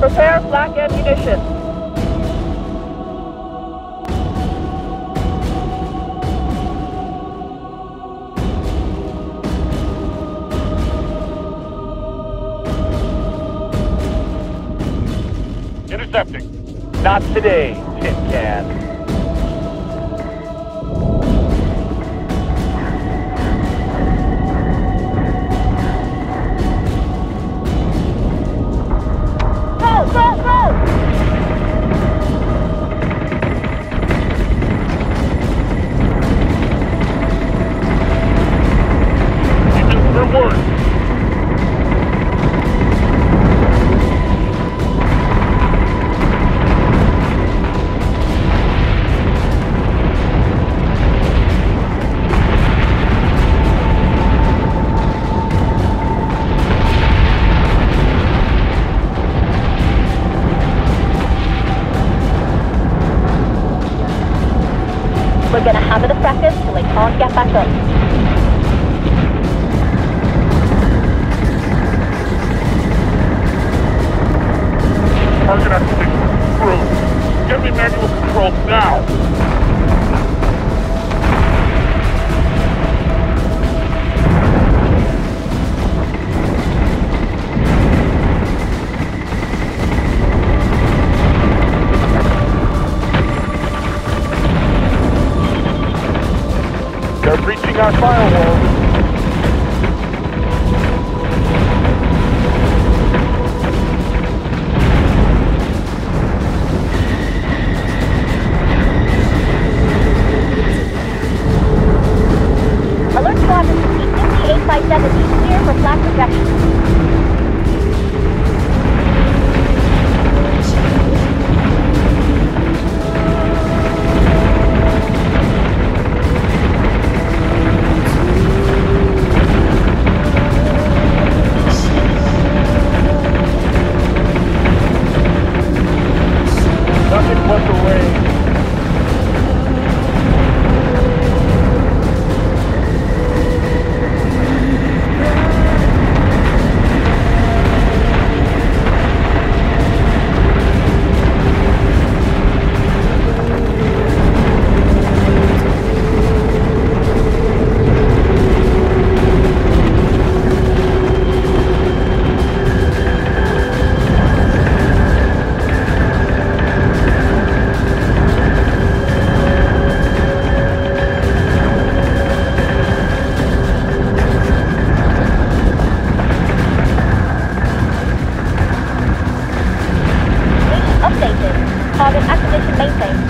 Prepare flak ammunition. Intercepting. Not today, Tin Can. We're gonna hammer the frakkers till they can't get back up. Target acquisition. Through. Get me manual control now. Breaching our firewall. Alert squadron to C-5857 clear for flak protection. Mission